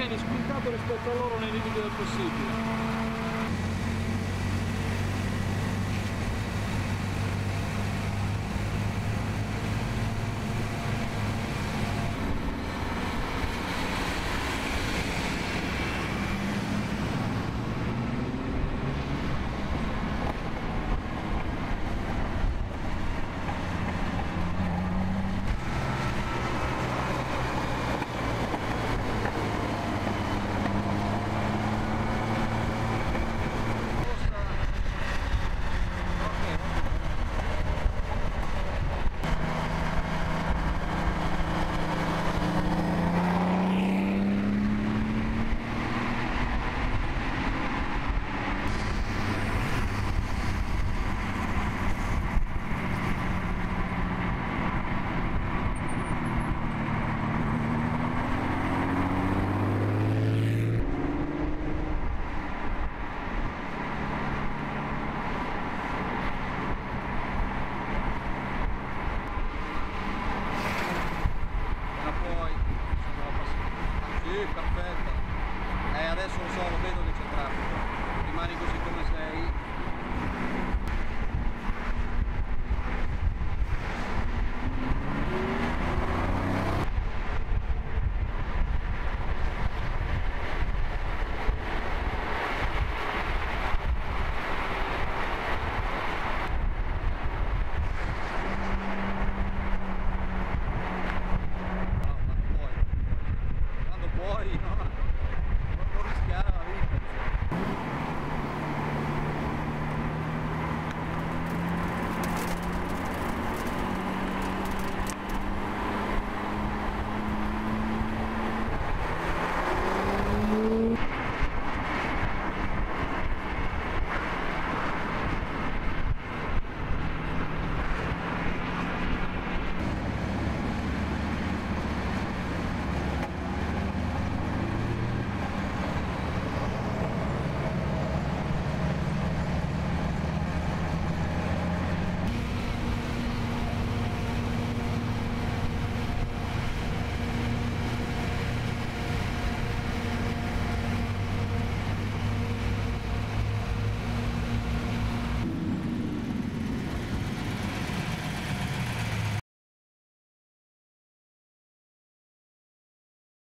mantieni spintato rispetto a loro nei limiti del possibile. Perfetto. Eh, adesso lo so, lo vedo che c'è traffico. Rimani così come sei.